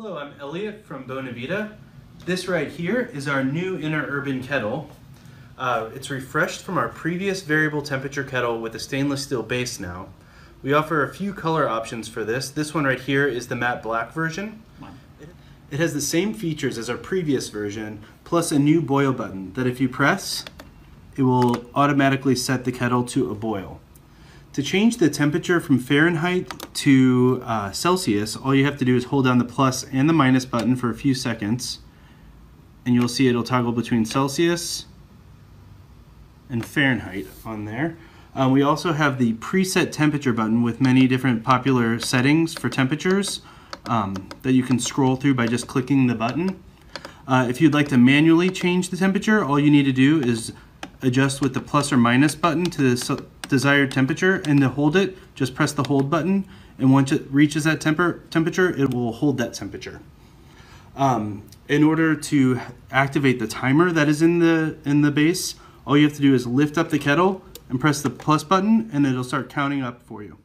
Hello, I'm Elliot from Bonavita. This right here is our new Interurban kettle. Uh, it's refreshed from our previous variable temperature kettle with a stainless steel base now. We offer a few color options for this. This one right here is the matte black version. It has the same features as our previous version, plus a new boil button that if you press, it will automatically set the kettle to a boil. To change the temperature from Fahrenheit to uh, Celsius, all you have to do is hold down the plus and the minus button for a few seconds, and you'll see it'll toggle between Celsius and Fahrenheit on there. Uh, we also have the preset temperature button with many different popular settings for temperatures um, that you can scroll through by just clicking the button. Uh, if you'd like to manually change the temperature, all you need to do is adjust with the plus or minus button to the desired temperature and to hold it, just press the hold button and once it reaches that temper temperature, it will hold that temperature. Um, in order to activate the timer that is in the, in the base, all you have to do is lift up the kettle and press the plus button and it'll start counting up for you.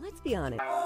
Let's be honest.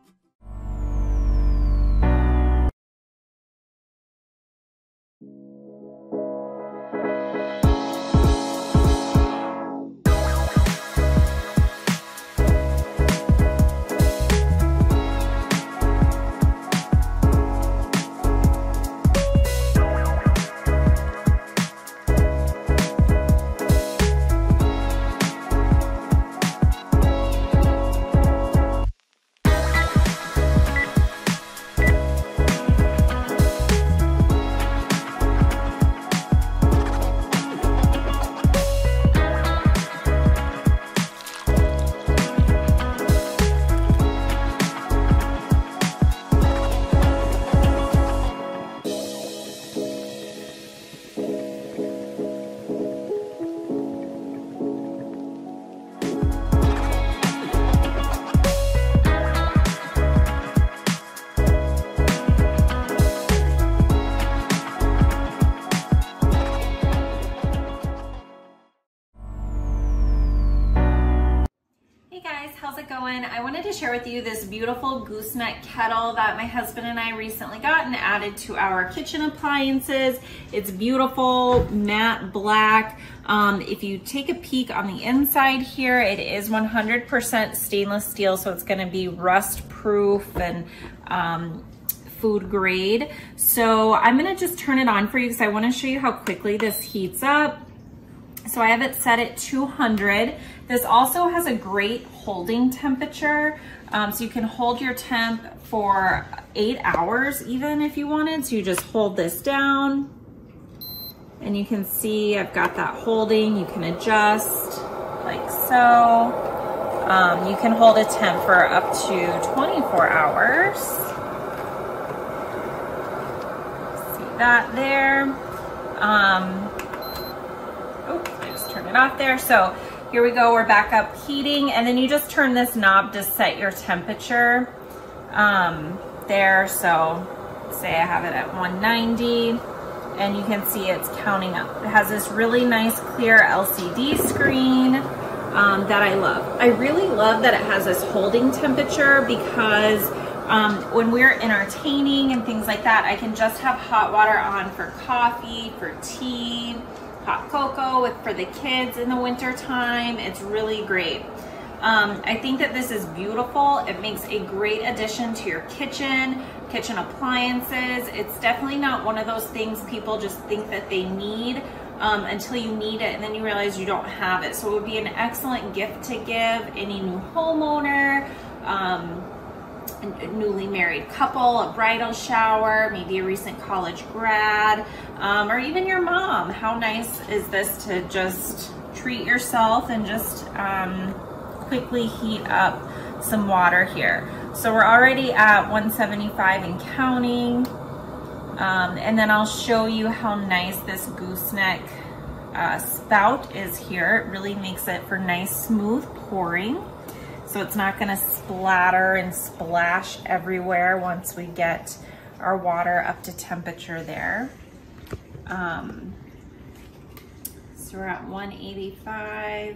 I wanted to share with you this beautiful gooseneck kettle that my husband and I recently got and added to our kitchen appliances. It's beautiful, matte black. Um, if you take a peek on the inside here, it is 100% stainless steel, so it's gonna be rust proof and um, food grade. So I'm gonna just turn it on for you because I wanna show you how quickly this heats up. So I have it set at 200. This also has a great holding temperature. Um, so you can hold your temp for eight hours even if you wanted. So you just hold this down and you can see I've got that holding. You can adjust like so. Um, you can hold a temp for up to 24 hours. See that there. Um, oh, I just turned it off there. So here we go, we're back up heating, and then you just turn this knob to set your temperature um, there. So say I have it at 190, and you can see it's counting up. It has this really nice clear LCD screen um, that I love. I really love that it has this holding temperature because Um, when we're entertaining and things like that, I can just have hot water on for coffee, for tea, hot cocoa with for the kids in the winter time. It's really great. Um, I think that this is beautiful. It makes a great addition to your kitchen, kitchen appliances. It's definitely not one of those things people just think that they need um, until you need it and then you realize you don't have it. So it would be an excellent gift to give any new homeowner, um, a newly married couple, a bridal shower, maybe a recent college grad, um, or even your mom. How nice is this to just treat yourself and just um, quickly heat up some water here. So we're already at 175 and counting. Um, and then I'll show you how nice this gooseneck uh, spout is here. It really makes it for nice smooth pouring. So it's not gonna splatter and splash everywhere once we get our water up to temperature there. Um, so we're at 185.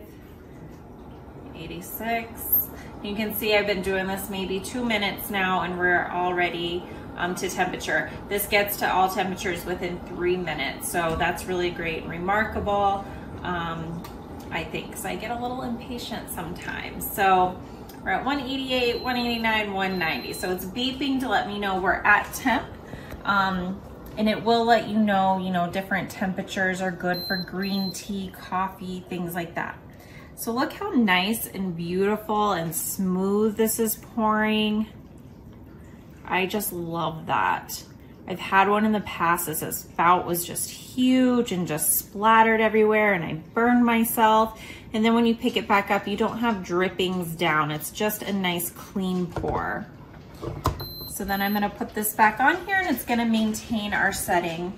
86. You can see I've been doing this maybe two minutes now and we're already um, to temperature. This gets to all temperatures within three minutes. So that's really great and remarkable, um, I think, because I get a little impatient sometimes. So we're at 188, 189, 190. So it's beeping to let me know we're at temp. Um, and it will let you know, you know, different temperatures are good for green tea, coffee, things like that. So look how nice and beautiful and smooth this is pouring. I just love that. I've had one in the past that says spout was just huge and just splattered everywhere and I burned myself. And then when you pick it back up, you don't have drippings down. It's just a nice clean pour. So then I'm gonna put this back on here and it's gonna maintain our setting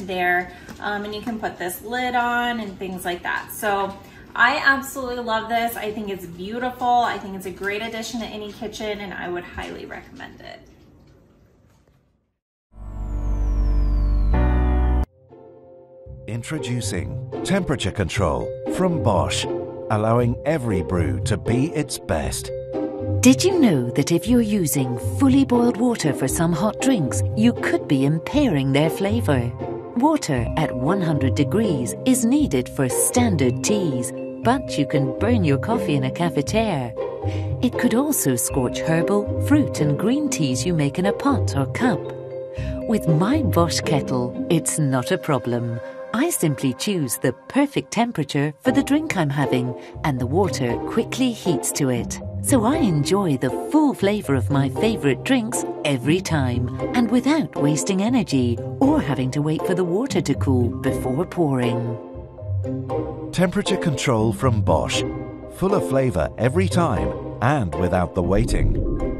there. Um, and you can put this lid on and things like that. So I absolutely love this. I think it's beautiful. I think it's a great addition to any kitchen and I would highly recommend it. Introducing temperature control from Bosch, allowing every brew to be its best. Did you know that if you're using fully boiled water for some hot drinks, you could be impairing their flavour? Water at 100 degrees is needed for standard teas, but you can burn your coffee in a cafetiere. It could also scorch herbal, fruit and green teas you make in a pot or cup. With my Bosch kettle, it's not a problem. I simply choose the perfect temperature for the drink I'm having, and the water quickly heats to it. So I enjoy the full flavour of my favourite drinks every time, and without wasting energy or having to wait for the water to cool before pouring. Temperature control from Bosch. Full of flavour every time and without the waiting.